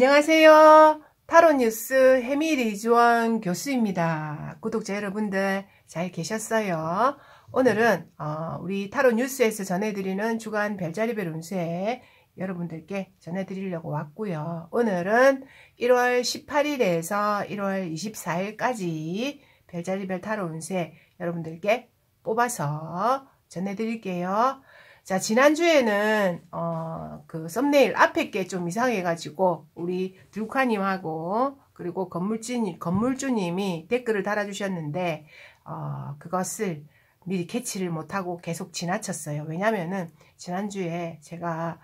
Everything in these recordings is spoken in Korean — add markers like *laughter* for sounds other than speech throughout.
안녕하세요. 타로뉴스 해미리주원 교수입니다. 구독자 여러분들 잘 계셨어요? 오늘은 어, 우리 타로뉴스에서 전해드리는 주간 별자리별 운세 여러분들께 전해드리려고 왔고요. 오늘은 1월 18일에서 1월 24일까지 별자리별 타로 운세 여러분들께 뽑아서 전해드릴게요. 자, 지난주에는, 어, 그 썸네일 앞에 게 좀 이상해가지고, 우리 들카님하고, 그리고 건물주님, 건물주님이 댓글을 달아주셨는데, 어, 그것을 미리 캐치를 못하고 계속 지나쳤어요. 왜냐면은, 지난주에 제가,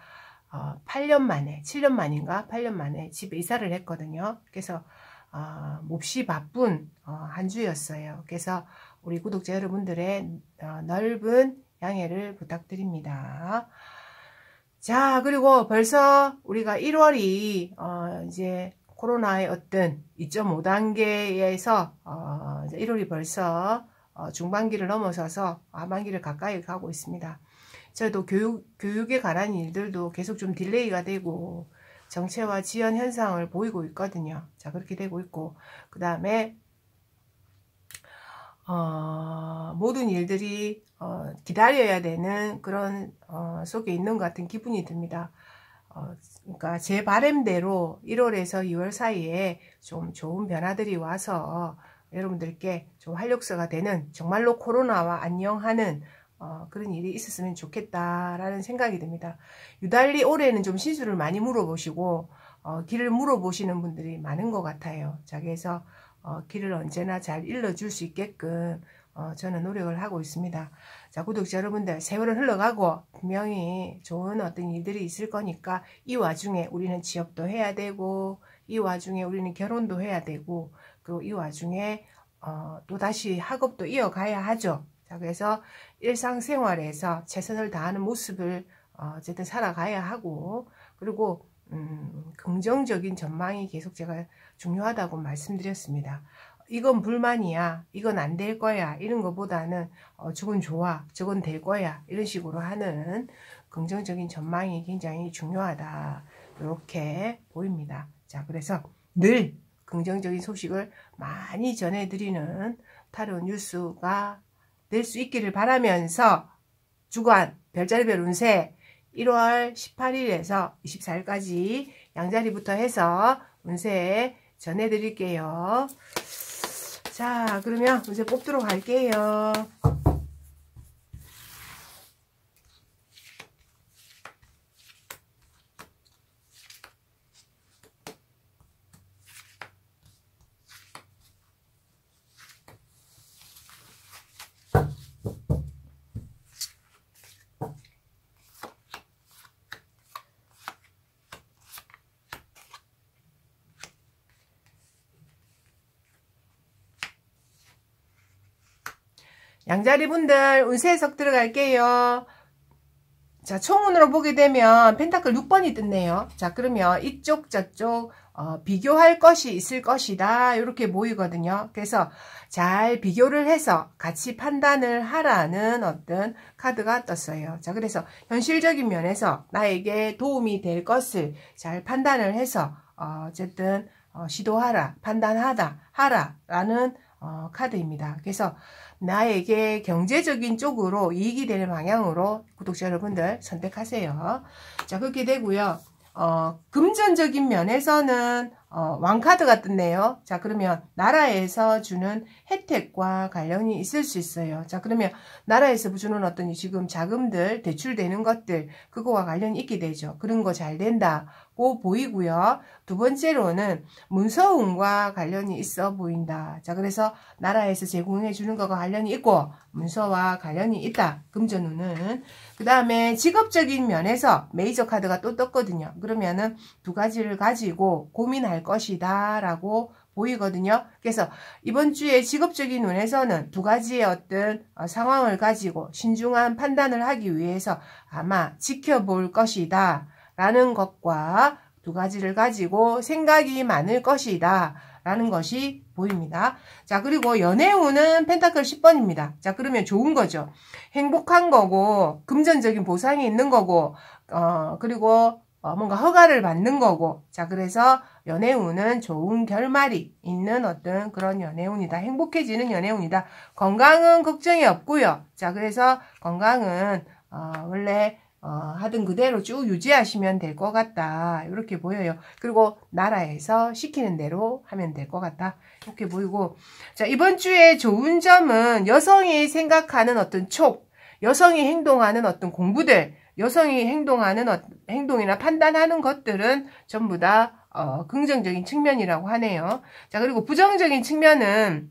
어, 8년 만에, 7년 만인가? 8년 만에 집에 이사를 했거든요. 그래서, 어, 몹시 바쁜, 어, 한 주였어요. 그래서, 우리 구독자 여러분들의 어, 넓은 양해를 부탁드립니다. 자, 그리고 벌써 우리가 1월이 어, 이제 코로나의 어떤 2.5단계에서 어, 1월이 벌써 어, 중반기를 넘어서서 하반기를 가까이 가고 있습니다. 저도 교육, 교육에 관한 일들도 계속 좀 delay가 되고 정체와 지연 현상을 보이고 있거든요. 자, 그렇게 되고 있고 그 다음에 어, 모든 일들이 어, 기다려야 되는 그런 어, 속에 있는 것 같은 기분이 듭니다. 어, 그러니까 제 바램대로 1월에서 2월 사이에 좀 좋은 변화들이 와서 여러분들께 좀 활력소가 되는 정말로 코로나와 안녕하는 어, 그런 일이 있었으면 좋겠다라는 생각이 듭니다. 유달리 올해는 좀 신수를 많이 물어보시고 어, 길을 물어보시는 분들이 많은 것 같아요. 자, 그래서 어, 길을 언제나 잘 일러줄 수 있게끔 어, 저는 노력을 하고 있습니다. 자, 구독자 여러분들, 세월은 흘러가고 분명히 좋은 어떤 일들이 있을 거니까 이 와중에 우리는 취업도 해야 되고 이 와중에 우리는 결혼도 해야 되고 그리고 이 와중에 어, 또다시 학업도 이어가야 하죠. 자, 그래서 일상생활에서 최선을 다하는 모습을 어, 어쨌든 살아가야 하고 그리고 음, 긍정적인 전망이 계속 제가 중요하다고 말씀드렸습니다. 이건 불만이야. 이건 안 될 거야. 이런 것보다는 어, 저건 좋아. 저건 될 거야. 이런 식으로 하는 긍정적인 전망이 굉장히 중요하다. 이렇게 보입니다. 자, 그래서 늘 긍정적인 소식을 많이 전해드리는 타로 뉴스가 될 수 있기를 바라면서 주간 별자리별 운세 1월 18일에서 24일까지 양자리부터 해서 운세 전해드릴게요. 자, 그러면 운세 뽑도록 할게요. 양자리 분들 운세 해석 들어갈게요. 자, 총운으로 보게 되면 펜타클 6번이 떴네요. 자, 그러면 이쪽 저쪽 어, 비교할 것이 있을 것이다. 이렇게 보이거든요. 그래서 잘 비교를 해서 같이 판단을 하라는 어떤 카드가 떴어요. 자, 그래서 현실적인 면에서 나에게 도움이 될 것을 잘 판단을 해서 어, 쨌든 어, 시도하라, 판단하다, 하라 라는 어, 카드입니다. 그래서 나에게 경제적인 쪽으로 이익이 되는 방향으로 구독자 여러분들 선택하세요. 자 그렇게 되고요. 어, 금전적인 면에서는 어, 왕카드가 떴네요. 자 그러면 나라에서 주는 혜택과 관련이 있을 수 있어요. 자 그러면 나라에서 주는 어떤 지금 자금들 대출되는 것들 그거와 관련이 있게 되죠. 그런 거 잘 된다 고 보이고요. 두 번째로는 문서운과 관련이 있어 보인다. 자 그래서 나라에서 제공해 주는 것과 관련이 있고 문서와 관련이 있다. 금전운은 그 다음에 직업적인 면에서 메이저 카드가 또 떴거든요. 그러면은 두 가지를 가지고 고민할 것이다 라고 보이거든요. 그래서 이번 주에 직업적인 눈에서는 두 가지의 어떤 어, 상황을 가지고 신중한 판단을 하기 위해서 아마 지켜볼 것이다 라는 것과 두 가지를 가지고 생각이 많을 것이다 라는 것이 보입니다. 자 그리고 연애운은 펜타클 10번입니다. 자 그러면 좋은 거죠. 행복한 거고 금전적인 보상이 있는 거고 어 그리고 어, 뭔가 허가를 받는 거고 자 그래서 연애운은 좋은 결말이 있는 어떤 그런 연애운이다. 행복해지는 연애운이다. 건강은 걱정이 없고요. 자 그래서 건강은 어, 원래 어, 하던 그대로 쭉 유지하시면 될 것 같다. 이렇게 보여요. 그리고 나라에서 시키는 대로 하면 될 것 같다. 이렇게 보이고. 자, 이번 주에 좋은 점은 여성이 생각하는 어떤 촉, 여성이 행동하는 어떤 공부들, 여성이 행동하는 어, 행동이나 판단하는 것들은 전부 다 어, 긍정적인 측면이라고 하네요. 자, 그리고 부정적인 측면은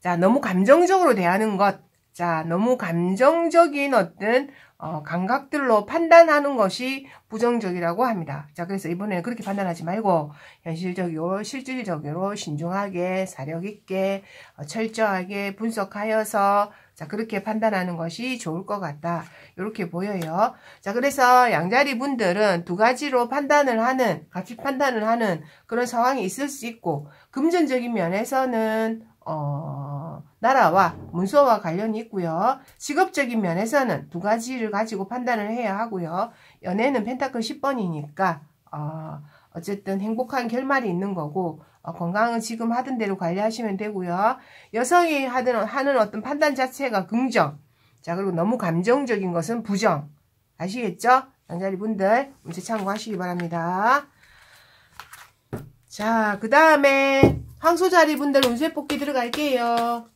자, 너무 감정적으로 대하는 것. 자, 너무 감정적인 어떤 어, 감각들로 판단하는 것이 부정적이라고 합니다. 자, 그래서 이번에는 그렇게 판단하지 말고 현실적으로, 실질적으로 신중하게, 사력 있게, 어, 철저하게 분석하여서 자, 그렇게 판단하는 것이 좋을 것 같다. 이렇게 보여요. 자, 그래서 양자리 분들은 두 가지로 판단을 하는, 같이 판단을 하는 그런 상황이 있을 수 있고, 금전적인 면에서는 어, 나라와 문서와 관련이 있고요. 직업적인 면에서는 두 가지를 가지고 판단을 해야 하고요. 연애는 펜타클 10번이니까 어, 어쨌든 행복한 결말이 있는 거고 어, 건강은 지금 하던 대로 관리하시면 되고요. 여성이 하든, 하는 어떤 판단 자체가 긍정 자 그리고 너무 감정적인 것은 부정 아시겠죠? 양자리 분들 문제 참고하시기 바랍니다. 자, 그 다음에 황소자리 분들 운세 뽑기 들어갈게요.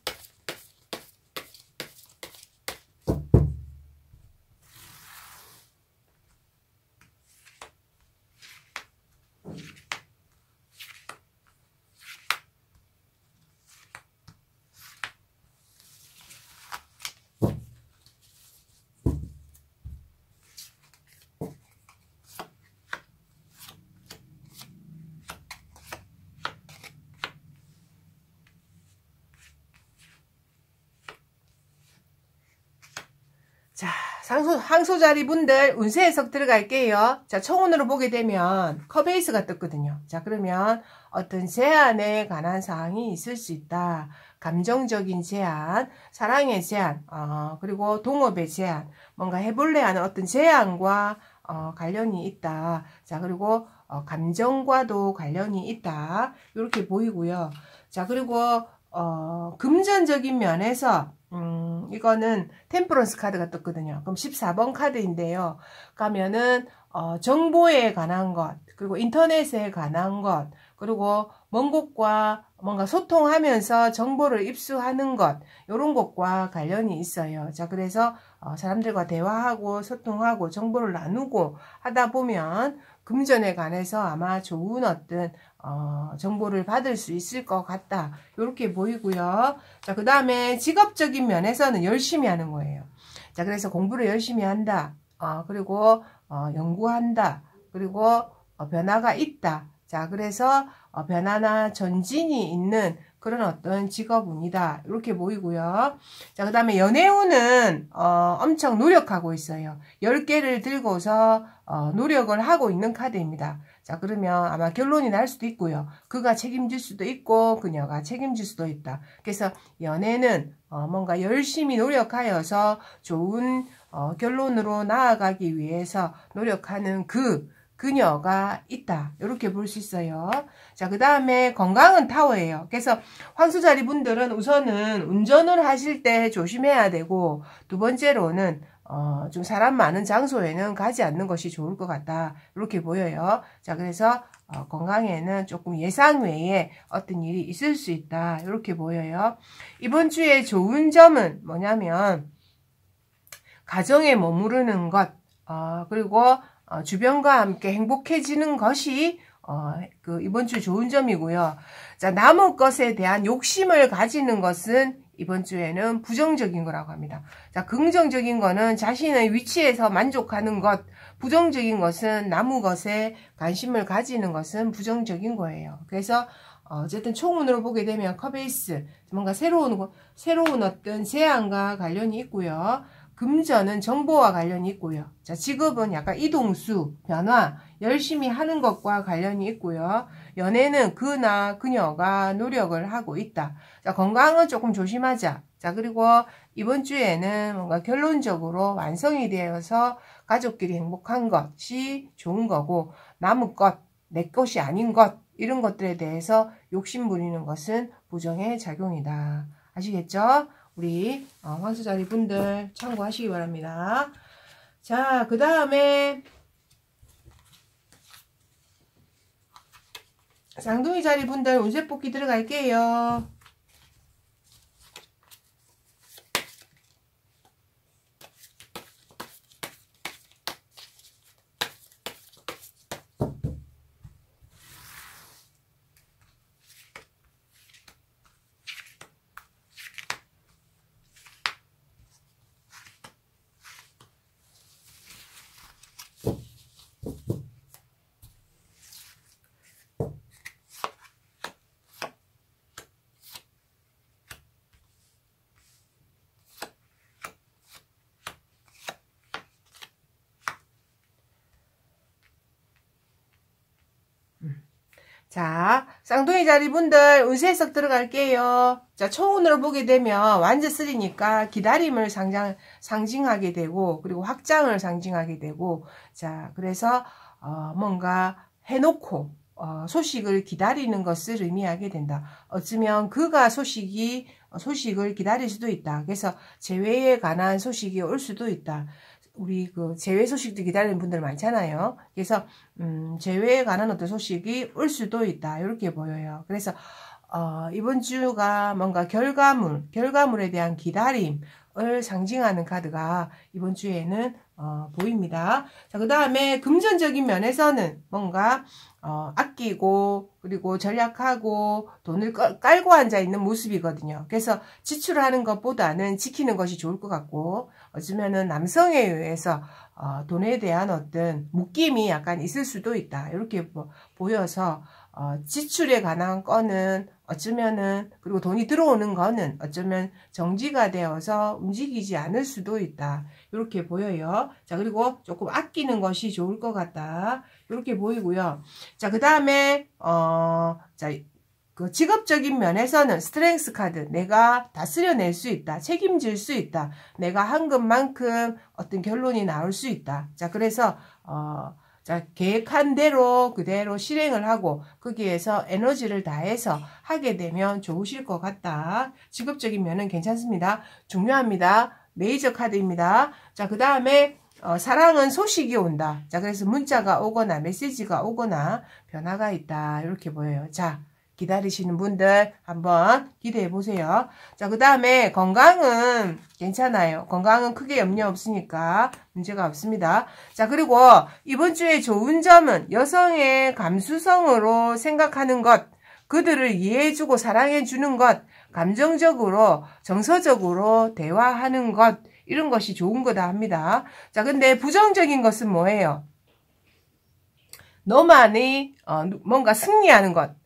자, 상소, 항소자리 분들 운세 해석 들어갈게요. 자, 초운으로 보게 되면 커베이스가 떴거든요. 자, 그러면 어떤 제안에 관한 사항이 있을 수 있다. 감정적인 제안, 사랑의 제안, 어, 그리고 동업의 제안, 뭔가 해볼래 하는 어떤 제안과 어, 관련이 있다. 자, 그리고 어, 감정과도 관련이 있다. 이렇게 보이고요. 자, 그리고 어, 금전적인 면에서 음, 이거는 템프런스 카드가 떴거든요. 그럼 14번 카드인데요. 가면은 어, 정보에 관한 것, 그리고 인터넷에 관한 것, 그리고 먼 곳과 뭔가 소통하면서 정보를 입수하는 것, 이런 것과 관련이 있어요. 자, 그래서 어, 사람들과 대화하고 소통하고 정보를 나누고 하다 보면 금전에 관해서 아마 좋은 어떤 어, 정보를 받을 수 있을 것 같다. 이렇게 보이고요. 자, 그 다음에 직업적인 면에서는 열심히 하는 거예요. 자, 그래서 공부를 열심히 한다. 어, 그리고 어, 연구한다. 그리고 어, 변화가 있다. 자, 그래서 어, 변화나 전진이 있는 그런 어떤 직업운이다. 이렇게 보이고요. 자, 그 다음에 연애운은 어, 엄청 노력하고 있어요. 10개를 들고서 어, 노력을 하고 있는 카드입니다. 자, 그러면 아마 결론이 날 수도 있고요. 그가 책임질 수도 있고 그녀가 책임질 수도 있다. 그래서 연애는 어, 뭔가 열심히 노력하여서 좋은 어, 결론으로 나아가기 위해서 노력하는 그 그녀가 있다. 이렇게 볼 수 있어요. 자, 그 다음에 건강은 타워예요. 그래서 황수자리 분들은 우선은 운전을 하실 때 조심해야 되고 두 번째로는 어, 좀 사람 많은 장소에는 가지 않는 것이 좋을 것 같다. 이렇게 보여요. 자, 그래서 어, 건강에는 조금 예상 외에 어떤 일이 있을 수 있다. 이렇게 보여요. 이번 주에 좋은 점은 뭐냐면 가정에 머무르는 것, 어, 그리고 어, 주변과 함께 행복해지는 것이 어, 그 이번 주 좋은 점이고요. 자, 남은 것에 대한 욕심을 가지는 것은 이번 주에는 부정적인 거라고 합니다. 자, 긍정적인 거는 자신의 위치에서 만족하는 것, 부정적인 것은 나무 것에 관심을 가지는 것은 부정적인 거예요. 그래서 어, 어쨌든 총운으로 보게 되면 커베이스 뭔가 새로운 새로운 어떤 제안과 관련이 있고요. 금전은 정보와 관련이 있고요. 자, 직업은 약간 이동수, 변화, 열심히 하는 것과 관련이 있고요. 연애는 그나 그녀가 노력을 하고 있다. 자, 건강은 조금 조심하자. 자, 그리고 이번 주에는 뭔가 결론적으로 완성이 되어서 가족끼리 행복한 것이 좋은 거고, 남은 것, 내 것이 아닌 것, 이런 것들에 대해서 욕심 부리는 것은 부정의 작용이다. 아시겠죠? 우리 어, 황수자리 분들 참고하시기 바랍니다. 자, 그 다음에 쌍둥이 자리 분들 운세 뽑기 들어갈게요. 자, 쌍둥이 자리분들 운세 해석 들어갈게요. 자, 초운으로 보게 되면 완전 쓰리니까 기다림을 상장, 상징하게 되고, 그리고 확장을 상징하게 되고, 자, 그래서, 어, 뭔가 해놓고, 어, 소식을 기다리는 것을 의미하게 된다. 어쩌면 그가 소식이, 소식을 기다릴 수도 있다. 그래서 재회에 관한 소식이 올 수도 있다. 우리 그 재회 소식도 기다리는 분들 많잖아요. 그래서 음, 재회에 관한 어떤 소식이 올 수도 있다. 이렇게 보여요. 그래서 어, 이번 주가 뭔가 결과물, 결과물에 대한 기다림 을 상징하는 카드가 이번 주에는 어, 보입니다. 자, 그 다음에 금전적인 면에서는 뭔가 어, 아끼고 그리고 전략하고 돈을 깔고 앉아 있는 모습이거든요. 그래서 지출하는 것보다는 지키는 것이 좋을 것 같고 어쩌면은 남성에 의해서 어, 돈에 대한 어떤 묶임이 약간 있을 수도 있다. 이렇게 보여서 어, 지출에 관한 건은 어쩌면은 그리고 돈이 들어오는 거는 어쩌면 정지가 되어서 움직이지 않을 수도 있다. 이렇게 보여요. 자 그리고 조금 아끼는 것이 좋을 것 같다. 이렇게 보이고요. 자, 그 다음에 어, 자 그 직업적인 면에서는 Strength 카드 내가 다스려낼 수 있다 책임질 수 있다 내가 한 것만큼 어떤 결론이 나올 수 있다 자 그래서 어 자, 계획한 대로 그대로 실행을 하고 거기에서 에너지를 다해서 하게 되면 좋으실 것 같다. 직업적인 면은 괜찮습니다. 중요합니다. 메이저 카드입니다. 자, 그 다음에 어, 사랑은 소식이 온다. 자, 그래서 문자가 오거나 메시지가 오거나 변화가 있다. 이렇게 보여요. 자, 기다리시는 분들 한번 기대해 보세요. 자, 그 다음에 건강은 괜찮아요. 건강은 크게 염려 없으니까 문제가 없습니다. 자, 그리고 이번 주에 좋은 점은 여성의 감수성으로 생각하는 것, 그들을 이해해주고 사랑해주는 것, 감정적으로, 정서적으로 대화하는 것, 이런 것이 좋은 거다 합니다. 자, 근데 부정적인 것은 뭐예요? 너만이 어, 뭔가 승리하는 것,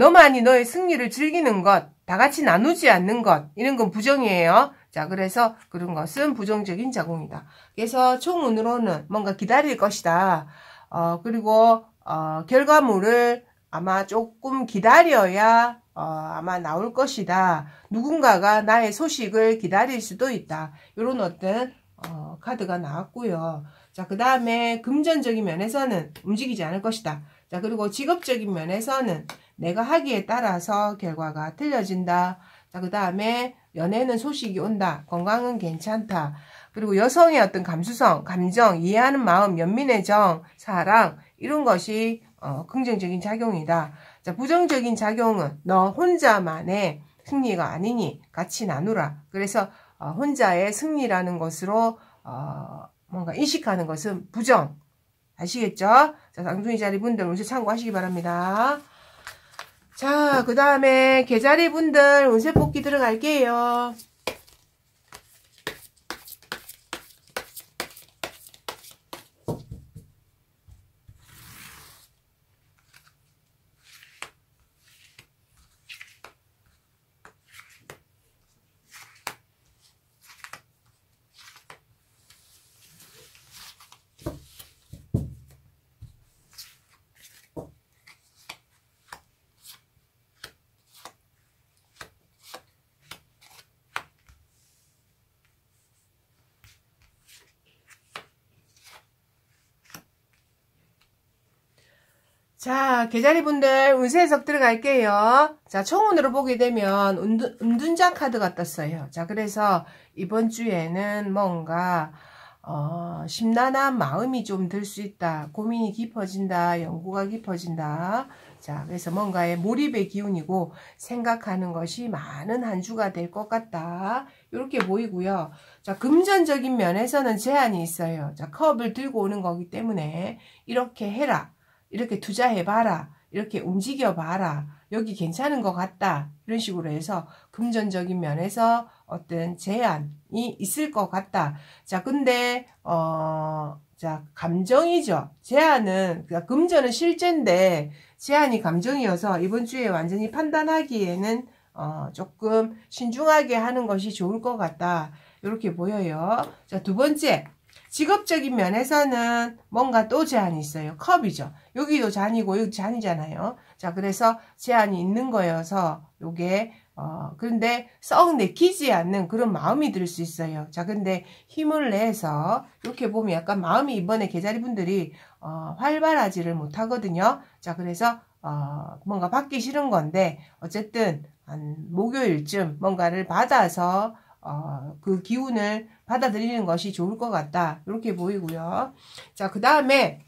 너만이 너의 승리를 즐기는 것, 다 같이 나누지 않는 것, 이런 건 부정이에요. 자, 그래서 그런 것은 부정적인 자궁이다. 그래서 총운으로는 뭔가 기다릴 것이다. 어, 그리고, 어, 결과물을 아마 조금 기다려야, 어, 아마 나올 것이다. 누군가가 나의 소식을 기다릴 수도 있다. 이런 어떤, 어, 카드가 나왔고요. 자, 그 다음에 금전적인 면에서는 움직이지 않을 것이다. 자, 그리고 직업적인 면에서는 내가 하기에 따라서 결과가 틀려진다. 자, 그 다음에 연애는 소식이 온다. 건강은 괜찮다. 그리고 여성의 어떤 감수성, 감정, 이해하는 마음, 연민의 정, 사랑 이런 것이 어, 긍정적인 작용이다. 자, 부정적인 작용은 너 혼자만의 승리가 아니니 같이 나누라. 그래서 어, 혼자의 승리라는 것으로 어, 뭔가 인식하는 것은 부정. 아시겠죠? 자, 쌍둥이 자리 분들 운세 참고하시기 바랍니다. 자, 그 다음에 계자리 분들 운세 뽑기 들어갈게요. 자, 계자리분들 운세 해석 들어갈게요. 자, 총운으로 보게 되면 은둔, 은둔자 카드가 떴어요. 자, 그래서 이번 주에는 뭔가 어, 심란한 마음이 좀 들 수 있다. 고민이 깊어진다. 연구가 깊어진다. 자, 그래서 뭔가의 몰입의 기운이고 생각하는 것이 많은 한 주가 될 것 같다. 이렇게 보이고요. 자, 금전적인 면에서는 제한이 있어요. 자, 컵을 들고 오는 거기 때문에 이렇게 해라. 이렇게 투자해봐라. 이렇게 움직여봐라. 여기 괜찮은 것 같다. 이런 식으로 해서 금전적인 면에서 어떤 제한이 있을 것 같다. 자, 근데, 어, 자, 감정이죠. 제한은, 그러니까 금전은 실제인데, 제한이 감정이어서 이번 주에 완전히 판단하기에는, 어, 조금 신중하게 하는 것이 좋을 것 같다. 이렇게 보여요. 자, 두 번째. 직업적인 면에서는 뭔가 또 제한이 있어요. 컵이죠. 여기도 잔이고 여기 잔이잖아요. 자, 그래서 제한이 있는 거여서 요게 어, 그런데 썩 내키지 않는 그런 마음이 들 수 있어요. 자, 근데 힘을 내서 이렇게 보면 약간 마음이 이번에 계자리 분들이 어, 활발하지를 못하거든요. 자, 그래서 어, 뭔가 받기 싫은 건데 어쨌든 한 목요일쯤 뭔가를 받아서 어, 그 기운을 받아들이는 것이 좋을 것 같다. 이렇게 보이고요. 자, 그 다음에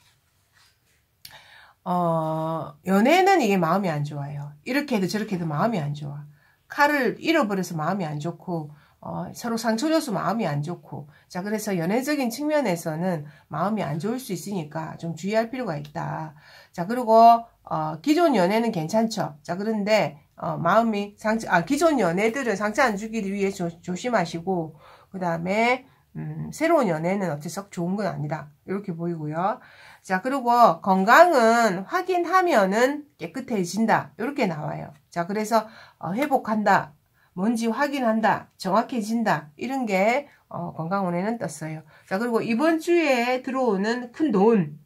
어, 연애는 이게 마음이 안 좋아요. 이렇게 해도 저렇게 해도 마음이 안 좋아. 칼을 잃어버려서 마음이 안 좋고 어, 서로 상처 줘서 마음이 안 좋고 자 그래서 연애적인 측면에서는 마음이 안 좋을 수 있으니까 좀 주의할 필요가 있다. 자 그리고 어, 기존 연애는 괜찮죠. 자 그런데 어, 마음이 상처, 아, 기존 연애들은 상처 안 주기 위해 조, 조심하시고, 그 다음에, 음, 새로운 연애는 어째 썩 좋은 건 아니다. 이렇게 보이고요. 자, 그리고 건강은 확인하면은 깨끗해진다. 이렇게 나와요. 자, 그래서, 어, 회복한다. 뭔지 확인한다. 정확해진다. 이런 게, 어, 건강원에는 떴어요. 자, 그리고 이번 주에 들어오는 큰 돈.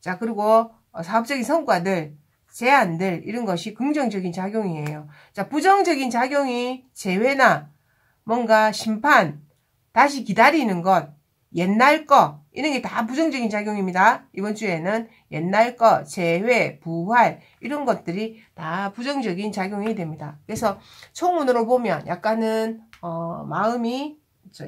자, 그리고 어, 사업적인 성과들. 제한들 이런 것이 긍정적인 작용이에요. 자, 부정적인 작용이 재회나 뭔가 심판, 다시 기다리는 것, 옛날 거 이런 게 다 부정적인 작용입니다. 이번 주에는 옛날 거, 재회, 부활 이런 것들이 다 부정적인 작용이 됩니다. 그래서 총문으로 보면 약간은 어, 마음이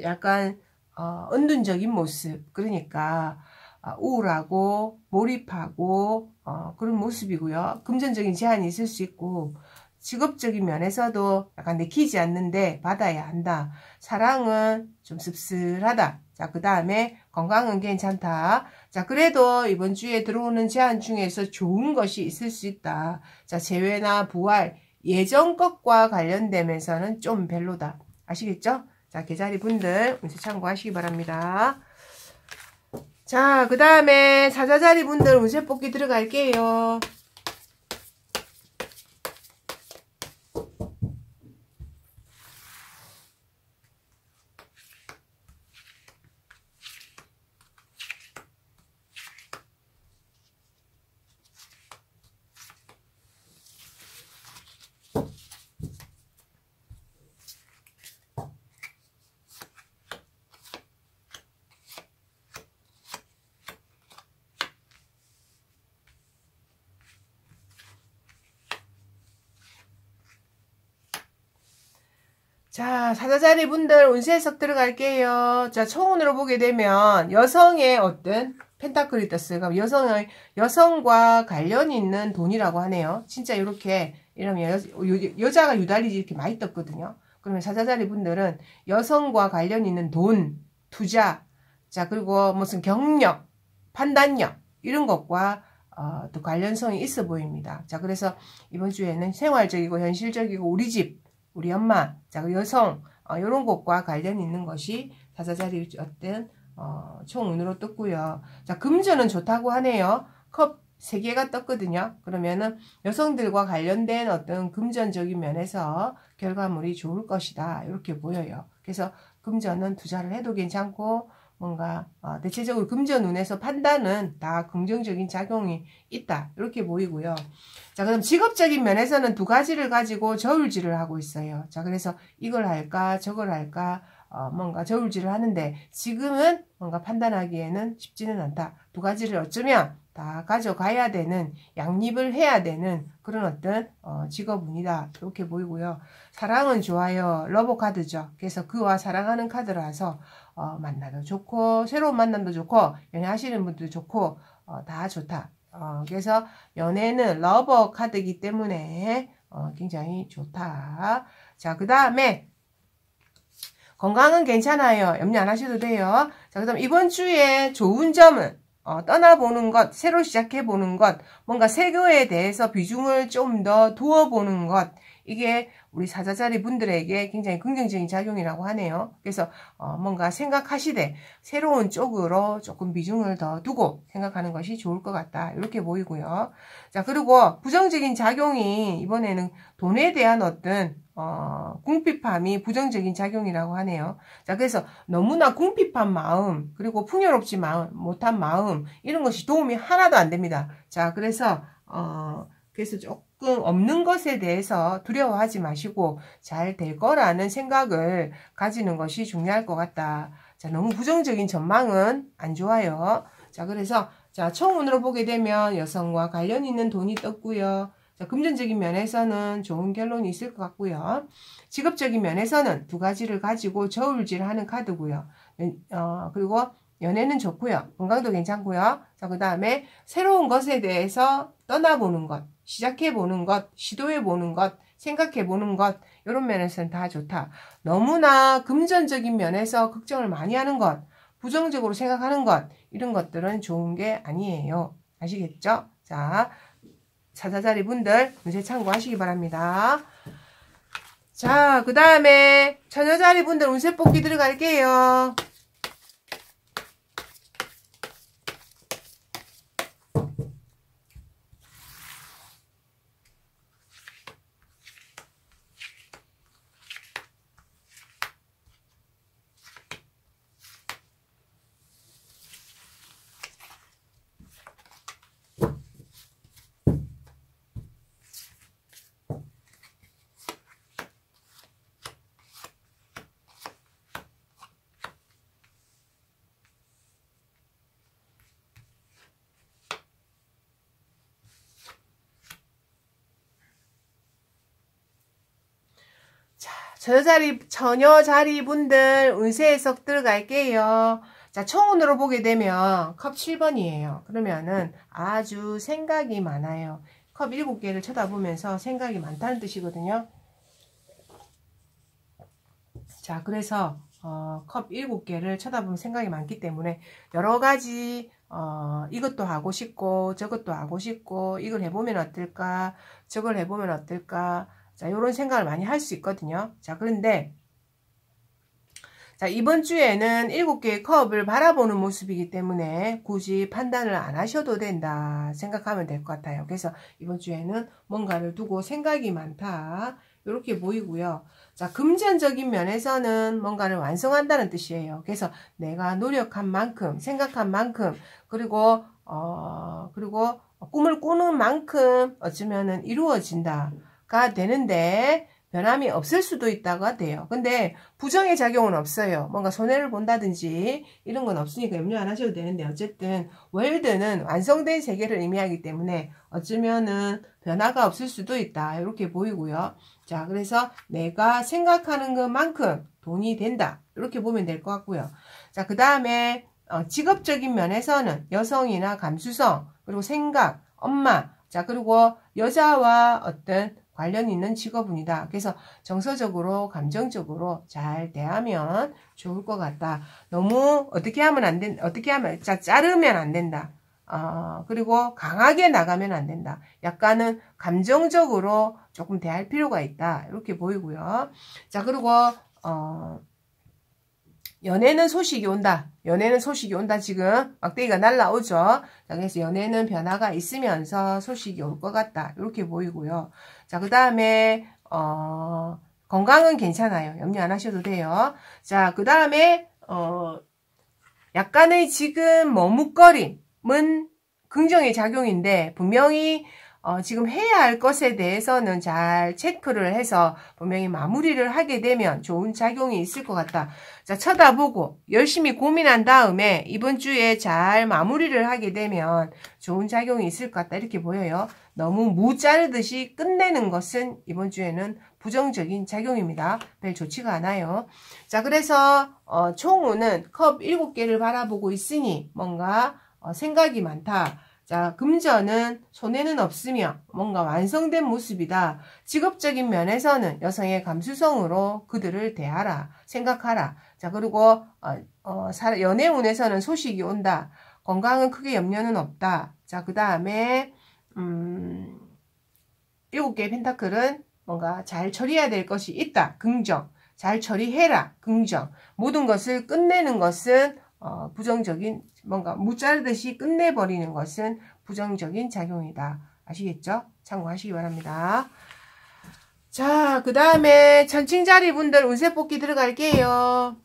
약간 어, 은둔적인 모습 그러니까 아, 우울하고 몰입하고 어, 그런 모습이고요. 금전적인 제한이 있을 수 있고 직업적인 면에서도 약간 내키지 않는데 받아야 한다. 사랑은 좀 씁쓸하다. 자, 그 다음에 건강은 괜찮다. 자, 그래도 이번 주에 들어오는 제한 중에서 좋은 것이 있을 수 있다. 자, 재회나 부활, 예전 것과 관련되면서는 좀 별로다. 아시겠죠? 자, 계자리 분들 운세 참고하시기 바랍니다. 자, 그 다음에 사자자리 분들 운세 뽑기 들어갈게요. 자, 사자자리 분들 운세 해석 들어갈게요. 자, 초운으로 보게 되면 여성의 어떤 펜타클이 떴어요. 여성의, 여성과 관련이 있는 돈이라고 하네요. 진짜 이렇게, 이러면 여, 여 자가 유달리 이렇게 많이 떴거든요. 그러면 사자자리 분들은 여성과 관련 있는 돈, 투자, 자, 그리고 무슨 경력, 판단력, 이런 것과 어, 또 관련성이 있어 보입니다. 자, 그래서 이번 주에는 생활적이고 현실적이고 우리 집, 우리 엄마, 자, 그 여성, 어, 이런 것과 관련 있는 것이 사자자리 어떤 어, 총운으로 떴고요. 자, 금전은 좋다고 하네요. 컵 3개가 떴거든요. 그러면은 여성들과 관련된 어떤 금전적인 면에서 결과물이 좋을 것이다. 이렇게 보여요. 그래서 금전은 투자를 해도 괜찮고 뭔가 어, 대체적으로 금전 운에서 판단은 다 긍정적인 작용이 있다 이렇게 보이고요. 자 그럼 직업적인 면에서는 두 가지를 가지고 저울질을 하고 있어요. 자 그래서 이걸 할까 저걸 할까 어, 뭔가 저울질을 하는데 지금은 뭔가 판단하기에는 쉽지는 않다. 두 가지를 어쩌면 다 가져가야 되는 양립을 해야 되는 그런 어떤 어, 직업운이다 이렇게 보이고요. 사랑은 좋아요. Lover 카드죠. 그래서 그와 사랑하는 카드라서 어, 만나도 좋고 새로운 만남도 좋고 연애하시는 분들도 좋고 어, 다 좋다. 어, 그래서 연애는 Lover 카드이기 때문에 어, 굉장히 좋다. 자, 그 다음에 건강은 괜찮아요. 염려 안 하셔도 돼요. 자, 그 다음 이번 주에 좋은 점은 어, 떠나보는 것, 새로 시작해보는 것, 뭔가 새 거에 대해서 비중을 좀 더 두어보는 것, 이게 우리 사자자리 분들에게 굉장히 긍정적인 작용이라고 하네요. 그래서 어, 뭔가 생각하시되 새로운 쪽으로 조금 비중을 더 두고 생각하는 것이 좋을 것 같다. 이렇게 보이고요. 자 그리고 부정적인 작용이 이번에는 돈에 대한 어떤 어, 궁핍함이 부정적인 작용이라고 하네요. 자, 그래서 너무나 궁핍한 마음, 그리고 풍요롭지 마, 못한 마음, 이런 것이 도움이 하나도 안 됩니다. 자, 그래서, 어, 그래서 조금 없는 것에 대해서 두려워하지 마시고 잘 될 거라는 생각을 가지는 것이 중요할 것 같다. 자, 너무 부정적인 전망은 안 좋아요. 자, 그래서 자, 총운으로 보게 되면 여성과 관련 있는 돈이 떴고요. 자, 금전적인 면에서는 좋은 결론이 있을 것 같고요. 직업적인 면에서는 두 가지를 가지고 저울질하는 카드고요. 어, 그리고 연애는 좋고요. 건강도 괜찮고요. 자, 그 다음에 새로운 것에 대해서 떠나보는 것, 시작해보는 것, 시도해보는 것, 생각해보는 것, 이런 면에서는 다 좋다. 너무나 금전적인 면에서 걱정을 많이 하는 것, 부정적으로 생각하는 것, 이런 것들은 좋은 게 아니에요. 아시겠죠? 자, 사자자리 분들 문제 참고하시기 바랍니다. 자, 그 다음에 처녀자리 분들 운세 뽑기 들어갈게요. 저 자리, 처녀 자리 분들 운세 해석 들어갈게요. 자, 총운으로 보게 되면 컵 7번이에요. 그러면은 아주 생각이 많아요. 컵 7개를 쳐다보면서 생각이 많다는 뜻이거든요. 자, 그래서 어, 컵 7개를 쳐다보면 생각이 많기 때문에 여러 가지 어, 이것도 하고 싶고 저것도 하고 싶고 이걸 해보면 어떨까 저걸 해보면 어떨까 자, 이런 생각을 많이 할 수 있거든요. 자, 그런데 자, 이번 주에는 7개의 컵을 바라보는 모습이기 때문에 굳이 판단을 안 하셔도 된다 생각하면 될 것 같아요. 그래서 이번 주에는 뭔가를 두고 생각이 많다. 이렇게 보이고요. 자, 금전적인 면에서는 뭔가를 완성한다는 뜻이에요. 그래서 내가 노력한 만큼, 생각한 만큼, 그리고, 어, 그리고 꿈을 꾸는 만큼 어쩌면은 이루어진다. 가 되는데 변함이 없을 수도 있다고 돼요. 근데 부정의 작용은 없어요. 뭔가 손해를 본다든지 이런 건 없으니까 염려 안 하셔도 되는데 어쨌든 월드는 완성된 세계를 의미하기 때문에 어쩌면은 변화가 없을 수도 있다. 이렇게 보이고요. 자, 그래서 내가 생각하는 것만큼 돈이 된다. 이렇게 보면 될 것 같고요. 자, 그 다음에 어, 직업적인 면에서는 여성이나 감수성 그리고 생각, 엄마 자, 그리고 여자와 어떤 관련 있는 직업운이다. 그래서 정서적으로 감정적으로 잘 대하면 좋을 것 같다. 너무 어떻게 하면 안 된, 어떻게 하면 자 자르면 안 된다. 어, 그리고 강하게 나가면 안 된다. 약간은 감정적으로 조금 대할 필요가 있다. 이렇게 보이고요. 자, 그리고 어, 연애는 소식이 온다. 연애는 소식이 온다. 지금 막대기가 날라오죠. 자, 그래서 연애는 변화가 있으면서 소식이 올 것 같다. 이렇게 보이고요. 자, 그 다음에 어, 건강은 괜찮아요. 염려 안 하셔도 돼요. 자, 그 다음에 어, 약간의 지금 머뭇거림은 긍정의 작용인데 분명히 어, 지금 해야 할 것에 대해서는 잘 체크를 해서 분명히 마무리를 하게 되면 좋은 작용이 있을 것 같다. 자, 쳐다보고 열심히 고민한 다음에 이번 주에 잘 마무리를 하게 되면 좋은 작용이 있을 것 같다. 이렇게 보여요. 너무 무 자르듯이 끝내는 것은 이번 주에는 부정적인 작용입니다. 별 좋지가 않아요. 자, 그래서 어, 총우는 컵 7개를 바라보고 있으니 뭔가 어, 생각이 많다. 자, 금전은 손해는 없으며 뭔가 완성된 모습이다. 직업적인 면에서는 여성의 감수성으로 그들을 대하라, 생각하라. 자, 그리고 어, 어, 연애운에서는 소식이 온다. 건강은 크게 염려는 없다. 자, 그 다음에 음, 7개의 펜타클은 뭔가 잘 처리해야 될 것이 있다. 긍정. 잘 처리해라. 긍정. 모든 것을 끝내는 것은 어, 부정적인 뭔가 무자르듯이 끝내버리는 것은 부정적인 작용이다. 아시겠죠? 참고하시기 바랍니다. 자, 그 다음에 천칭자리 분들 운세 뽑기 들어갈게요.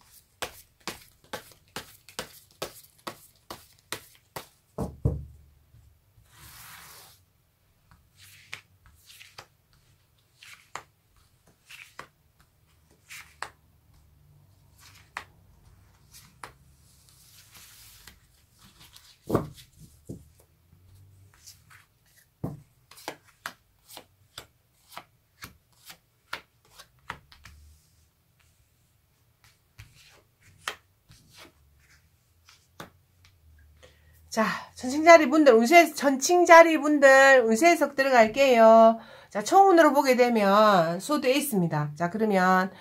자, 천칭자리 분들, 운세, 천칭자리 분들, 운세 해석 들어갈게요. 자, 총운으로 보게 되면, Sword 에이스입니다. 자, 그러면,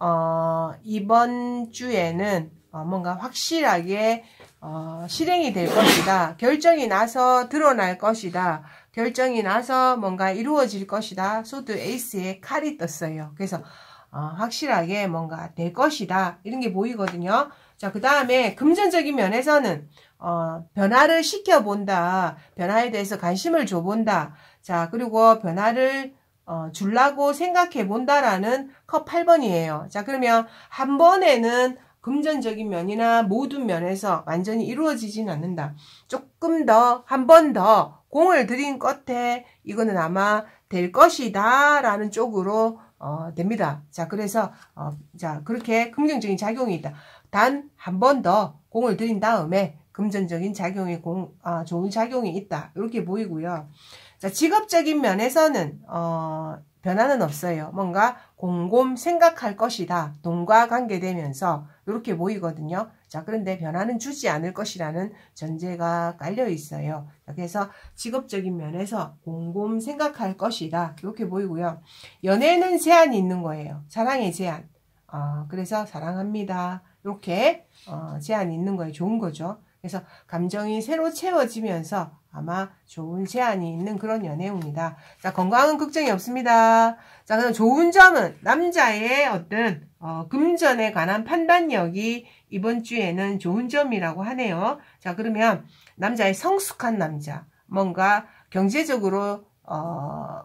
어, 이번 주에는, 어, 뭔가 확실하게, 어, 실행이 될 것이다. 결정이 나서 드러날 것이다. 결정이 나서 뭔가 이루어질 것이다. Sword 에이스의 칼이 떴어요. 그래서, 어, 확실하게 뭔가 될 것이다. 이런 게 보이거든요. 자, 그 다음에 금전적인 면에서는 어, 변화를 시켜본다. 변화에 대해서 관심을 줘본다. 자, 그리고 변화를 어, 줄라고 생각해 본다라는 컵 8번이에요. 자, 그러면 한 번에는 금전적인 면이나 모든 면에서 완전히 이루어지진 않는다. 조금 더, 한 번 더 공을 들인 끝에 이거는 아마 될 것이다 라는 쪽으로 어, 됩니다. 자, 그래서, 어, 자, 그렇게 긍정적인 작용이 있다. 단 한 번 더 공을 들인 다음에 금전적인 작용이 공, 아, 좋은 작용이 있다. 이렇게 보이고요. 자, 직업적인 면에서는, 어, 변화는 없어요. 뭔가 곰곰 생각할 것이다. 돈과 관계되면서 이렇게 보이거든요. 자, 그런데 변화는 주지 않을 것이라는 전제가 깔려 있어요. 그래서 직업적인 면에서 곰곰 생각할 것이다. 이렇게 보이고요. 연애는 제한이 있는 거예요. 사랑의 제한. 어, 그래서 사랑합니다. 이렇게 어, 제한이 있는 거에 좋은 거죠. 그래서 감정이 새로 채워지면서 아마 좋은 제안이 있는 그런 연애운이다. 자, 건강은 걱정이 없습니다. 자, 그럼 좋은 점은 남자의 어떤 어, 금전에 관한 판단력이 이번 주에는 좋은 점이라고 하네요. 자, 그러면 남자의 성숙한 남자, 뭔가 경제적으로 어,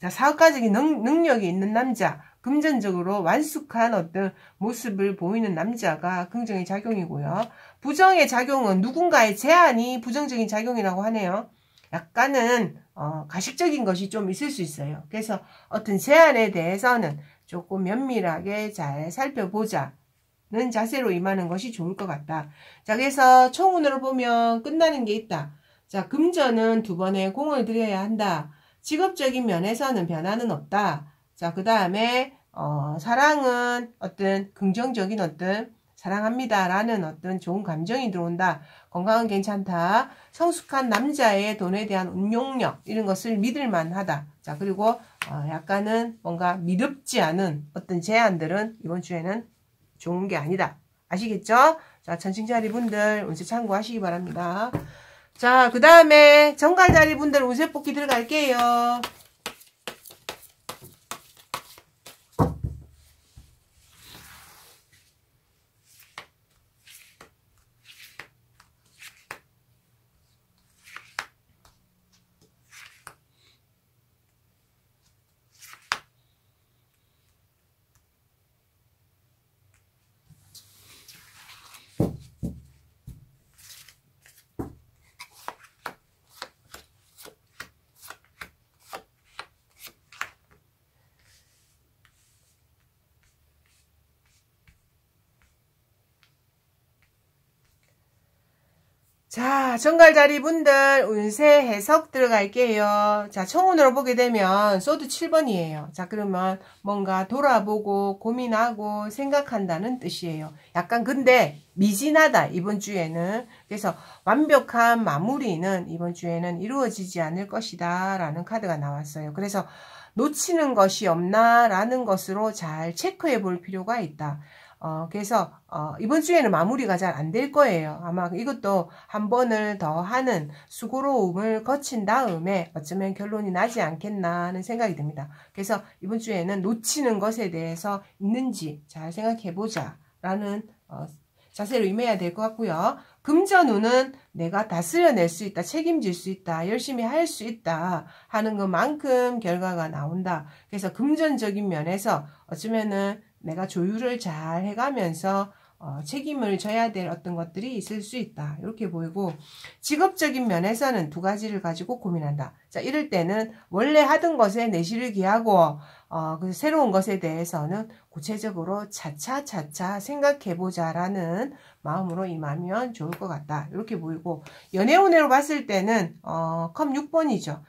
자, 사업가적인 능, 능력이 있는 남자, 금전적으로 완숙한 어떤 모습을 보이는 남자가 긍정의 작용이고요. 부정의 작용은 누군가의 제한이 부정적인 작용이라고 하네요. 약간은 어, 가식적인 것이 좀 있을 수 있어요. 그래서 어떤 제한에 대해서는 조금 면밀하게 잘 살펴보자 는 자세로 임하는 것이 좋을 것 같다. 자, 그래서 총운으로 보면 끝나는 게 있다. 자, 금전은 두 번의 공을 들여야 한다. 직업적인 면에서는 변화는 없다. 자, 그 다음에, 어, 사랑은 어떤 긍정적인 어떤 사랑합니다. 라는 어떤 좋은 감정이 들어온다. 건강은 괜찮다. 성숙한 남자의 돈에 대한 운용력, 이런 것을 믿을만 하다. 자, 그리고, 어, 약간은 뭔가 미덥지 않은 어떤 제안들은 이번 주에는 좋은 게 아니다. 아시겠죠? 자, 전칭자리 분들 운세 참고하시기 바랍니다. 자, 그 다음에 정갈자리 분들 운세 뽑기 들어갈게요. 정갈자리 분들 운세 해석 들어갈게요. 자, 총운으로 보게 되면 소드 7번이에요. 자, 그러면 뭔가 돌아보고 고민하고 생각한다는 뜻이에요. 약간 근데 미진하다, 이번 주에는. 그래서 완벽한 마무리는 이번 주에는 이루어지지 않을 것이다 라는 카드가 나왔어요. 그래서 놓치는 것이 없나 라는 것으로 잘 체크해 볼 필요가 있다. 어, 그래서 어, 이번 주에는 마무리가 잘 안 될 거예요. 아마 이것도 한 번을 더 하는 수고로움을 거친 다음에 어쩌면 결론이 나지 않겠나 하는 생각이 듭니다. 그래서 이번 주에는 놓치는 것에 대해서 있는지 잘 생각해 보자 라는 어, 자세로 임해야 될 것 같고요. 금전운은 내가 다스려낼 수 있다, 책임질 수 있다, 열심히 할 수 있다 하는 것만큼 결과가 나온다. 그래서 금전적인 면에서 어쩌면은 내가 조율을 잘 해가면서 어, 책임을 져야 될 어떤 것들이 있을 수 있다. 이렇게 보이고 직업적인 면에서는 두 가지를 가지고 고민한다. 자, 이럴 때는 원래 하던 것에 내실을 기하고 어, 그 새로운 것에 대해서는 구체적으로 차차차차 생각해보자라는 마음으로 임하면 좋을 것 같다. 이렇게 보이고 연애운으로 봤을 때는 어, 컴 6번이죠.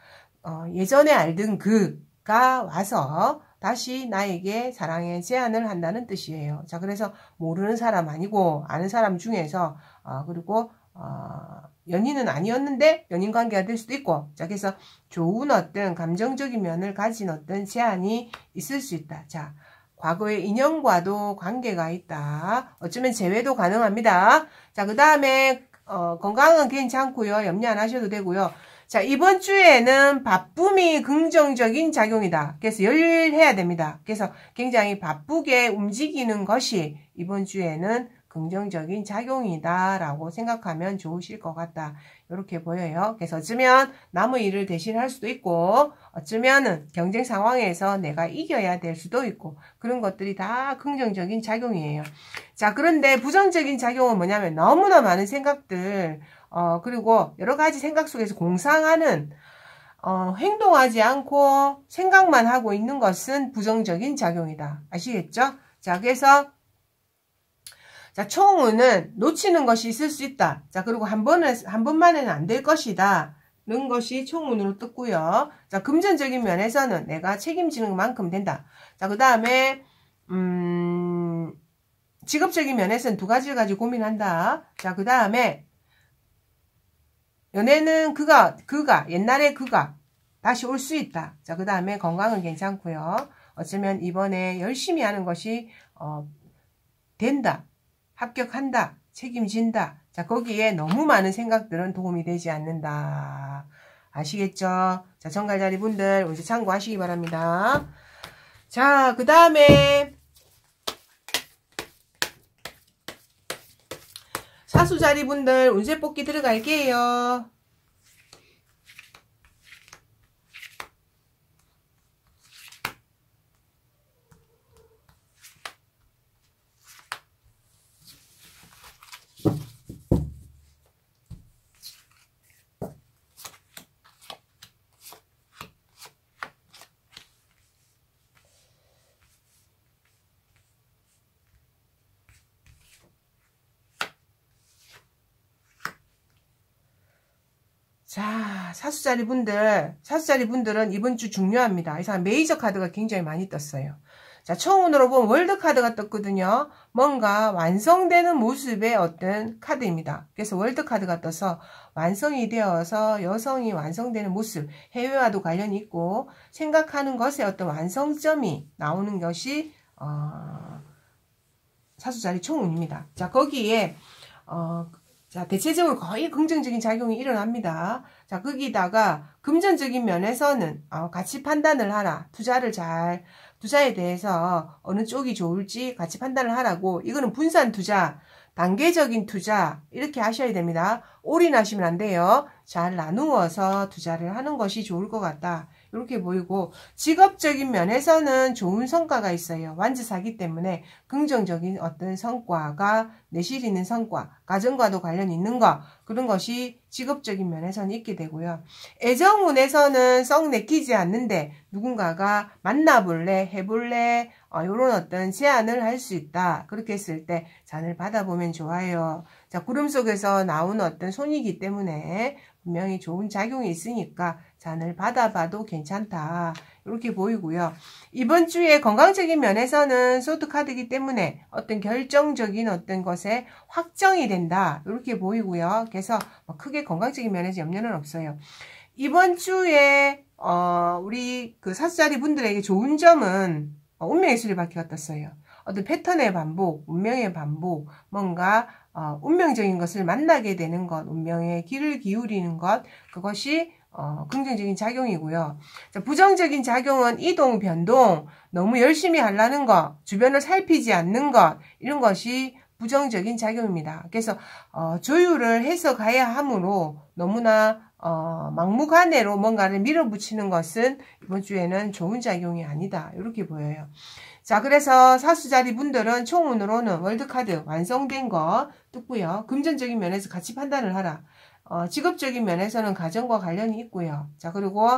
어, 예전에 알던 그가 와서 다시 나에게 사랑의 제안을 한다는 뜻이에요. 자, 그래서 모르는 사람 아니고 아는 사람 중에서 어, 그리고 어, 연인은 아니었는데 연인 관계가 될 수도 있고 자 그래서 좋은 어떤 감정적인 면을 가진 어떤 제안이 있을 수 있다. 자 과거의 인연과도 관계가 있다. 어쩌면 재회도 가능합니다. 자 그 다음에 어, 건강은 괜찮고요. 염려 안 하셔도 되고요. 자, 이번 주에는 바쁨이 긍정적인 작용이다. 그래서 열일해야 됩니다. 그래서 굉장히 바쁘게 움직이는 것이 이번 주에는 긍정적인 작용이다 라고 생각하면 좋으실 것 같다. 이렇게 보여요. 그래서 어쩌면 남의 일을 대신 할 수도 있고 어쩌면 경쟁 상황에서 내가 이겨야 될 수도 있고 그런 것들이 다 긍정적인 작용이에요. 자 그런데 부정적인 작용은 뭐냐면 너무나 많은 생각들 어, 그리고 여러 가지 생각 속에서 공상하는 어, 행동하지 않고 생각만 하고 있는 것은 부정적인 작용이다. 아시겠죠? 자, 그래서 자, 총운은 놓치는 것이 있을 수 있다. 자, 그리고 한 번은 한 번만에는 안 될 것이다. 는 것이 총운으로 떴고요. 자, 금전적인 면에서는 내가 책임지는 만큼 된다. 자, 그 다음에 음, 직업적인 면에서는 두 가지를 가지고 고민한다. 자, 그 다음에 연애는 그가, 그가, 옛날에 그가 다시 올 수 있다. 자, 그 다음에 건강은 괜찮고요. 어쩌면 이번에 열심히 하는 것이, 어, 된다. 합격한다. 책임진다. 자, 거기에 너무 많은 생각들은 도움이 되지 않는다. 아시겠죠? 자, 정갈자리 분들, 이제 참고하시기 바랍니다. 자, 그 다음에, 사수자리 분들 운세 뽑기 들어갈게요. 자, 사수자리 분들, 사수자리 분들은 이번 주 중요합니다. 이 사람 메이저 카드가 굉장히 많이 떴어요. 자, 총운으로 보면 World 카드가 떴거든요. 뭔가 완성되는 모습의 어떤 카드입니다. 그래서 World 카드가 떠서 완성이 되어서 여성이 완성되는 모습, 해외와도 관련이 있고 생각하는 것에 어떤 완성점이 나오는 것이 어, 사수자리 총운입니다. 자, 거기에 어, 자, 대체적으로 거의 긍정적인 작용이 일어납니다. 자, 거기다가 금전적인 면에서는 어, 가치 판단을 하라. 투자를 잘, 투자에 대해서 어느 쪽이 좋을지 같이 판단을 하라고. 이거는 분산 투자, 단계적인 투자 이렇게 하셔야 됩니다. 올인하시면 안 돼요. 잘 나누어서 투자를 하는 것이 좋을 것 같다. 이렇게 보이고 직업적인 면에서는 좋은 성과가 있어요. 완주사기 때문에 긍정적인 어떤 성과가 내실 있는 성과, 가정과도 관련 있는 것 그런 것이 직업적인 면에서는 있게 되고요. 애정운에서는 썩 내키지 않는데 누군가가 만나볼래, 해볼래, 어, 이런 어떤 제안을 할 수 있다. 그렇게 했을 때 잔을 받아보면 좋아요. 자, 구름 속에서 나온 어떤 손이기 때문에 분명히 좋은 작용이 있으니까 잔을 받아봐도 괜찮다. 이렇게 보이고요. 이번 주에 건강적인 면에서는 소드카드이기 때문에 어떤 결정적인 어떤 것에 확정이 된다. 이렇게 보이고요. 그래서 뭐 크게 건강적인 면에서 염려는 없어요. 이번 주에 어, 우리 그 사수자리 분들에게 좋은 점은 어, 운명의 수리 바퀴가 떴어요. 어떤 패턴의 반복, 운명의 반복, 뭔가 어, 운명적인 것을 만나게 되는 것, 운명의 길을 기울이는 것, 그것이 어, 긍정적인 작용이고요. 자, 부정적인 작용은 이동, 변동, 너무 열심히 하려는 것, 주변을 살피지 않는 것, 이런 것이 부정적인 작용입니다. 그래서 어, 조율을 해서 가야 하므로 너무나 어, 막무가내로 뭔가를 밀어붙이는 것은 이번 주에는 좋은 작용이 아니다. 이렇게 보여요. 자, 그래서 사수자리 분들은 총운으로는 월드카드 완성된 거 뜯고요. 금전적인 면에서 같이 판단을 하라. 어, 직업적인 면에서는 가정과 관련이 있고요. 자, 그리고,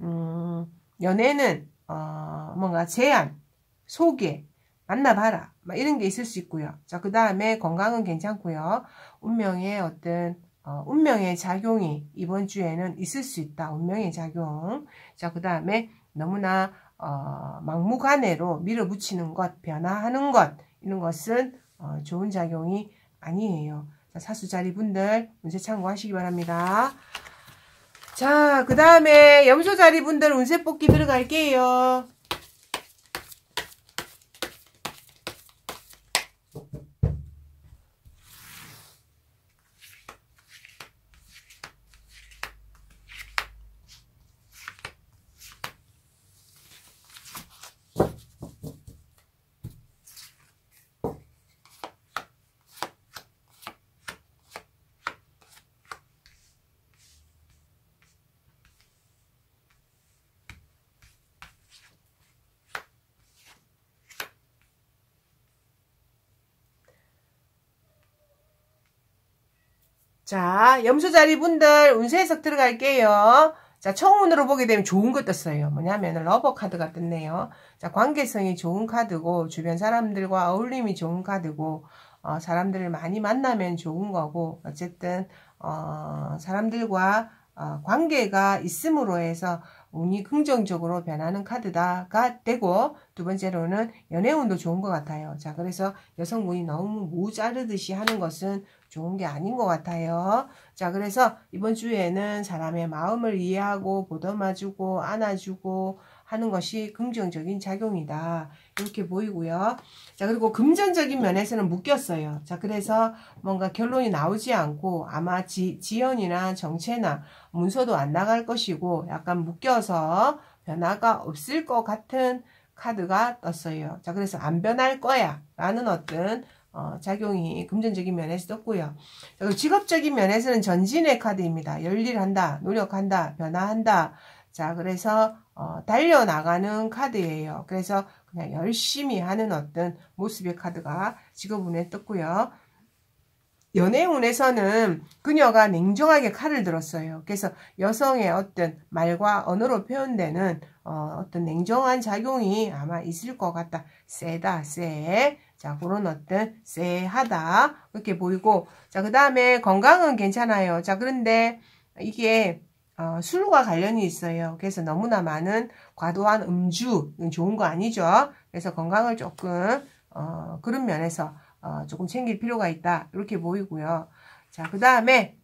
음, 연애는, 어, 뭔가 제안, 소개, 만나봐라. 막 이런 게 있을 수 있고요. 자, 그 다음에 건강은 괜찮고요. 운명의 어떤 어, 운명의 작용이 이번 주에는 있을 수 있다. 운명의 작용. 자, 그 다음에 너무나 어, 막무가내로 밀어붙이는 것, 변화하는 것 이런 것은 어, 좋은 작용이 아니에요. 자, 사수자리 분들 운세 참고하시기 바랍니다. 자, 그 다음에 염소자리 분들 운세 뽑기 들어갈게요. 자, 염소자리 분들 운세 해석 들어갈게요. 자, 총운으로 보게 되면 좋은 거 떴어요. 뭐냐면 Lover 카드가 떴네요. 자, 관계성이 좋은 카드고 주변 사람들과 어울림이 좋은 카드고 어, 사람들을 많이 만나면 좋은 거고 어쨌든 어, 사람들과 어, 관계가 있음으로 해서 운이 긍정적으로 변하는 카드다가 되고 두 번째로는 연애 운도 좋은 것 같아요. 자 그래서 여성분이 너무 무 자르듯이 하는 것은 좋은 게 아닌 것 같아요. 자 그래서 이번 주에는 사람의 마음을 이해하고 보듬어주고 안아주고 하는 것이 긍정적인 작용이다. 이렇게 보이고요. 자, 그리고 금전적인 면에서는 묶였어요. 자, 그래서 뭔가 결론이 나오지 않고 아마 지, 지연이나 정체나 문서도 안 나갈 것이고 약간 묶여서 변화가 없을 것 같은 카드가 떴어요. 자, 그래서 안 변할 거야. 라는 어떤 어, 작용이 금전적인 면에서 떴고요. 자, 직업적인 면에서는 전진의 카드입니다. 열일한다, 노력한다, 변화한다. 자, 그래서 어, 달려나가는 카드예요. 그래서 그냥 열심히 하는 어떤 모습의 카드가 직업운에 떴고요. 연애운에서는 그녀가 냉정하게 칼을 들었어요. 그래서 여성의 어떤 말과 언어로 표현되는 어, 떤 냉정한 작용이 아마 있을 것 같다. 세다, 세. 자, 그런 어떤 세하다. 그렇게 보이고. 자, 그 다음에 건강은 괜찮아요. 자, 그런데 이게 어, 술과 관련이 있어요. 그래서 너무나 많은 과도한 음주 좋은 거 아니죠. 그래서 건강을 조금 어, 그런 면에서 어, 조금 챙길 필요가 있다. 이렇게 보이고요. 자, 그 다음에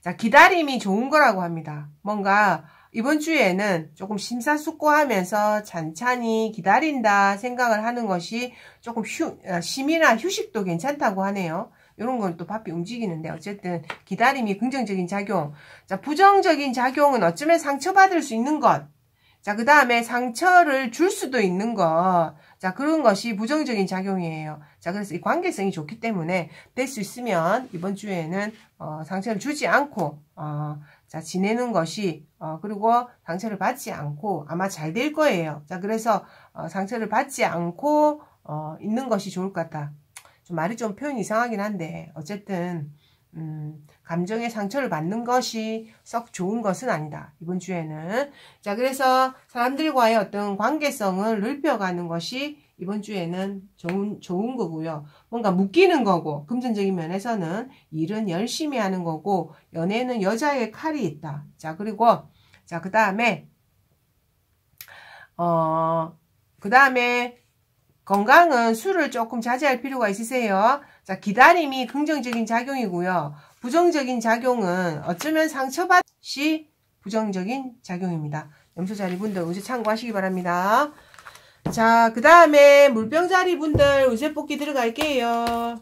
자 기다림이 좋은 거라고 합니다. 뭔가 이번 주에는 조금 심사숙고하면서 찬찬히 기다린다 생각을 하는 것이 조금 휴, 어, 심이나 휴식도 괜찮다고 하네요. 이런 건 또 바삐 움직이는데 어쨌든 기다림이 긍정적인 작용. 자, 부정적인 작용은 어쩌면 상처받을 수 있는 것. 자, 그 다음에 상처를 줄 수도 있는 것. 자, 그런 것이 부정적인 작용이에요. 자, 그래서 이 관계성이 좋기 때문에 될 수 있으면 이번 주에는 어, 상처를 주지 않고 어, 자, 지내는 것이 어, 그리고 상처를 받지 않고 아마 잘 될 거예요. 자, 그래서 어, 상처를 받지 않고 어, 있는 것이 좋을 것 같다. 좀 말이 좀 표현이 이상하긴 한데 어쨌든 음, 감정의 상처를 받는 것이 썩 좋은 것은 아니다. 이번 주에는. 자, 그래서 사람들과의 어떤 관계성을 넓혀가는 것이 이번 주에는 좋은, 좋은 거고요. 뭔가 묶이는 거고, 금전적인 면에서는 일은 열심히 하는 거고, 연애는 여자의 칼이 있다. 자, 그리고, 자, 그 다음에, 어, 그 다음에, 건강은 술을 조금 자제할 필요가 있으세요. 자, 기다림이 긍정적인 작용이고요. 부정적인 작용은 어쩌면 상처받이 부정적인 작용입니다. 염소자리 분들 우세 참고하시기 바랍니다. 자, 그 다음에 물병자리 분들 우세 뽑기 들어갈게요.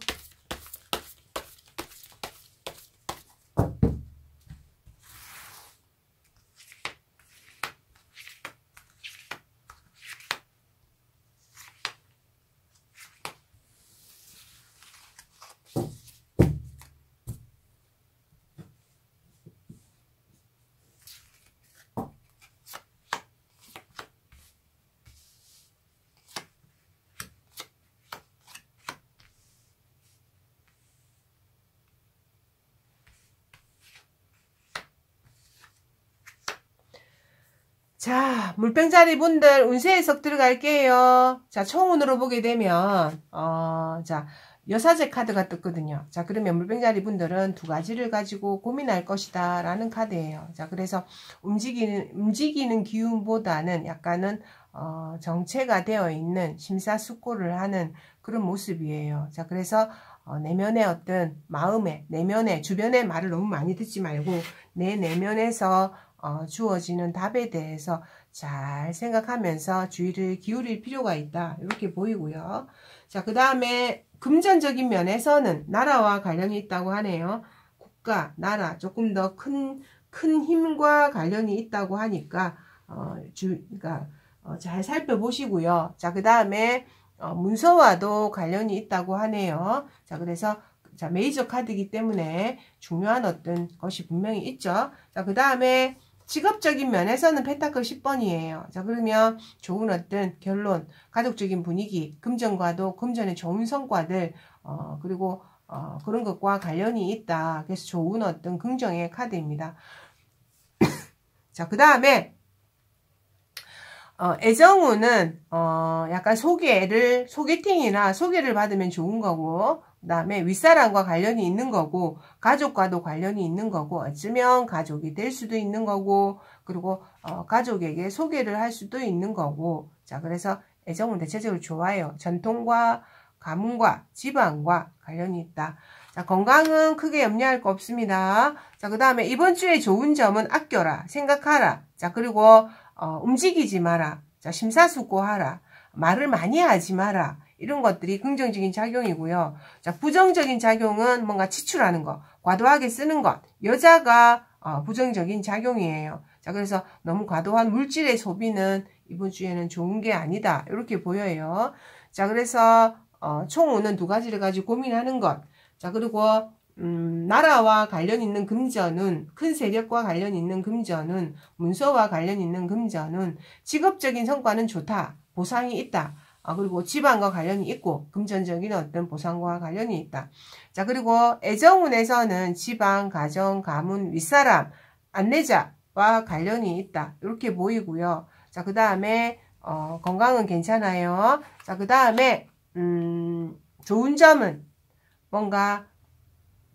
자, 물병자리 분들 운세 해석 들어갈게요. 자, 총운으로 보게 되면, 어, 자, 여사제 카드가 떴거든요. 자, 그러면 물병자리 분들은 두 가지를 가지고 고민할 것이다. 라는 카드예요. 자, 그래서 움직이는, 움직이는 기운보다는 약간은, 어, 정체가 되어 있는 심사숙고를 하는 그런 모습이에요. 자, 그래서, 어, 내면의 어떤 마음에, 내면에, 주변의 말을 너무 많이 듣지 말고, 내 내면에서 어, 주어지는 답에 대해서 잘 생각하면서 주의를 기울일 필요가 있다. 이렇게 보이고요. 자, 그 다음에 금전적인 면에서는 나라와 관련이 있다고 하네요. 국가, 나라, 조금 더 큰, 큰 힘과 관련이 있다고 하니까, 어, 주, 그러니까, 어, 잘 살펴보시고요. 자, 그 다음에, 어, 문서와도 관련이 있다고 하네요. 자, 그래서 자, 메이저 카드이기 때문에 중요한 어떤 것이 분명히 있죠. 자, 그 다음에 직업적인 면에서는 펜타클 10번이에요. 자, 그러면 좋은 어떤 결론, 가족적인 분위기, 금전과도 금전의 좋은 성과들, 어, 그리고 어, 그런 것과 관련이 있다. 그래서 좋은 어떤 긍정의 카드입니다. *coughs* 자, 그 다음에 어, 애정우는 어, 약간 소개를 소개팅이나 소개를 받으면 좋은 거고 그 다음에 윗사람과 관련이 있는 거고 가족과도 관련이 있는 거고 어쩌면 가족이 될 수도 있는 거고 그리고 어, 가족에게 소개를 할 수도 있는 거고 자 그래서 애정은 대체적으로 좋아요. 전통과 가문과 집안과 관련이 있다. 자 건강은 크게 염려할 거 없습니다. 자 그 다음에 이번 주에 좋은 점은 아껴라 생각하라. 자 그리고 어, 움직이지 마라. 자 심사숙고하라. 말을 많이 하지 마라. 이런 것들이 긍정적인 작용이고요. 자, 부정적인 작용은 뭔가 지출하는 것, 과도하게 쓰는 것, 여자가 어, 부정적인 작용이에요. 자, 그래서 너무 과도한 물질의 소비는 이번 주에는 좋은 게 아니다. 이렇게 보여요. 자, 그래서 어, 총우는 두 가지를 가지고 고민하는 것. 자, 그리고 음, 나라와 관련 있는 금전은 큰 세력과 관련 있는 금전은 문서와 관련 있는 금전은 직업적인 성과는 좋다. 보상이 있다. 아, 그리고 집안과 관련이 있고 금전적인 어떤 보상과 관련이 있다. 자, 그리고 애정운에서는 집안, 가정, 가문, 윗사람, 안내자와 관련이 있다. 이렇게 보이고요. 자, 그 다음에 어, 건강은 괜찮아요. 자, 그 다음에 음, 좋은 점은 뭔가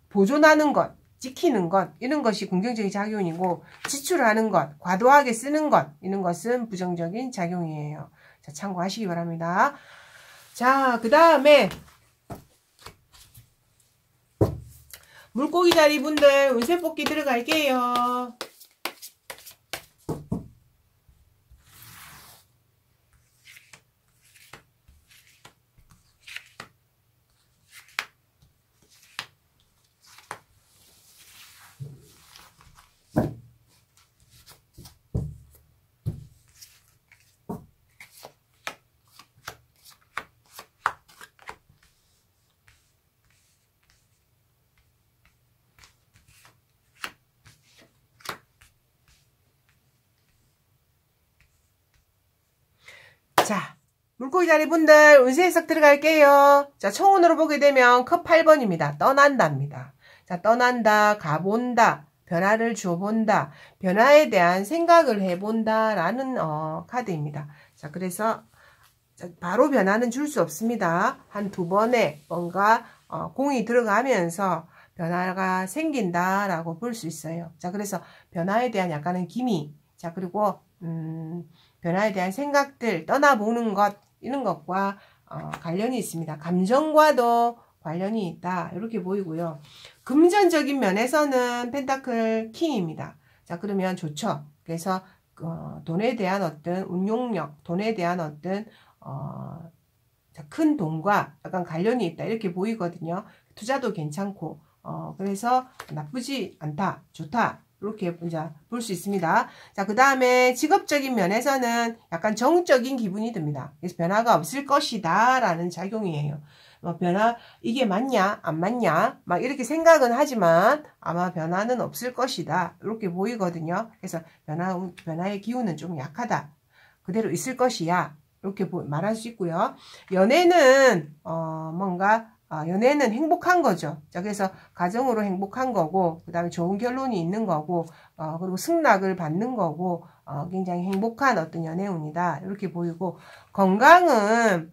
보존하는 것, 지키는 것 이런 것이 긍정적인 작용이고 지출하는 것, 과도하게 쓰는 것 이런 것은 부정적인 작용이에요. 자, 참고하시기 바랍니다. 자, 그 다음에 물고기 자리 분들 운세 뽑기 들어갈게요. 자, 물고기 자리 분들 운세 해석 들어갈게요. 자, 총운으로 보게 되면 컵 8번입니다. 떠난답니다. 자, 떠난다, 가본다, 변화를 줘본다, 변화에 대한 생각을 해본다 라는 어, 카드입니다. 자, 그래서 바로 변화는 줄 수 없습니다. 한 두 번에 뭔가 어, 공이 들어가면서 변화가 생긴다라고 볼 수 있어요. 자, 그래서 변화에 대한 약간은 기미, 자, 그리고 음, 변화에 대한 생각들, 떠나보는 것, 이런 것과 어, 관련이 있습니다. 감정과도 관련이 있다. 이렇게 보이고요. 금전적인 면에서는 펜타클 킹입니다. 자, 그러면 좋죠. 그래서 어, 돈에 대한 어떤 운용력, 돈에 대한 어떤 어, 큰 돈과 약간 관련이 있다. 이렇게 보이거든요. 투자도 괜찮고 어, 그래서 나쁘지 않다. 좋다. 이렇게 이제 볼 수 있습니다. 자, 그 다음에 직업적인 면에서는 약간 정적인 기분이 듭니다. 그래서 변화가 없을 것이다. 라는 작용이에요. 뭐 변화, 이게 맞냐, 안 맞냐, 막 이렇게 생각은 하지만 아마 변화는 없을 것이다. 이렇게 보이거든요. 그래서 변화, 변화의 기운은 좀 약하다. 그대로 있을 것이야. 이렇게 말할 수 있고요. 연애는 어 뭔가 아, 연애는 행복한 거죠. 자, 그래서 가정으로 행복한 거고, 그 다음에 좋은 결론이 있는 거고, 어, 그리고 승낙을 받는 거고, 어, 굉장히 행복한 어떤 연애운이다. 이렇게 보이고, 건강은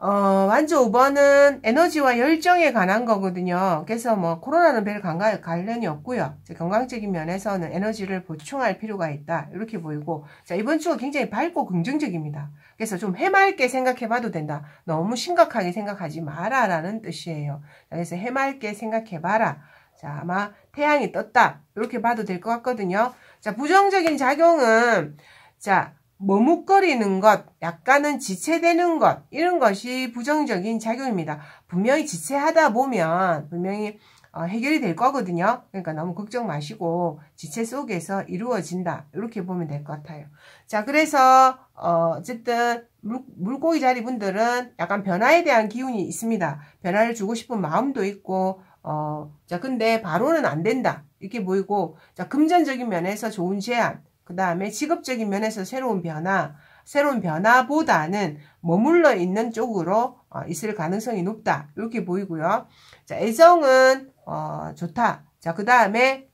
어, 완주 5번은 에너지와 열정에 관한 거거든요. 그래서 뭐 코로나는 별 관련이 없고요. 건강적인 면에서는 에너지를 보충할 필요가 있다. 이렇게 보이고 자 이번 주가 굉장히 밝고 긍정적입니다. 그래서 좀 해맑게 생각해 봐도 된다. 너무 심각하게 생각하지 마라 라는 뜻이에요. 자, 그래서 해맑게 생각해 봐라. 자 아마 태양이 떴다. 이렇게 봐도 될 것 같거든요. 자 부정적인 작용은 자 머뭇거리는 것, 약간은 지체되는 것, 이런 것이 부정적인 작용입니다. 분명히 지체하다 보면 분명히 어, 해결이 될 거거든요. 그러니까 너무 걱정 마시고 지체 속에서 이루어진다. 이렇게 보면 될 것 같아요. 자, 그래서 어, 쨌든 물, 고기 자리 분들은 약간 변화에 대한 기운이 있습니다. 변화를 주고 싶은 마음도 있고 어, 자, 근데 바로는 안 된다. 이렇게 보이고 자, 금전적인 면에서 좋은 제안 그 다음에 직업적인 면에서 새로운 변화, 새로운 변화보다는 머물러 있는 쪽으로 어, 있을 가능성이 높다. 이렇게 보이고요. 자, 애정은 어, 좋다. 자, 그 다음에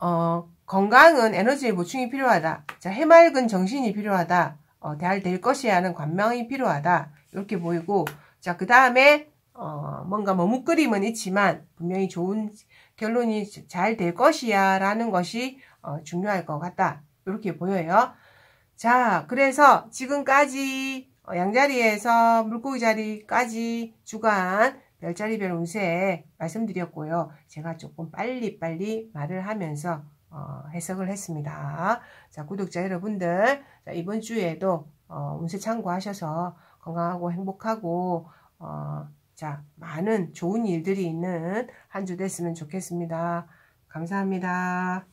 어, 건강은 에너지의 보충이 필요하다. 자, 해맑은 정신이 필요하다. 어, 잘될 것이야 하는 관명이 필요하다. 이렇게 보이고 자, 그 다음에 어, 뭔가 머뭇거림은 있지만 분명히 좋은 결론이 잘 될 것이야 라는 것이 어, 중요할 것 같다. 이렇게 보여요. 자, 그래서 지금까지 어, 양자리에서 물고기 자리까지 주간 별자리별 운세 말씀드렸고요. 제가 조금 빨리빨리 말을 하면서 어, 해석을 했습니다. 자, 구독자 여러분들, 자, 이번 주에도 어, 운세 참고하셔서 건강하고 행복하고 어, 자, 많은 좋은 일들이 있는 한 주 됐으면 좋겠습니다. 감사합니다.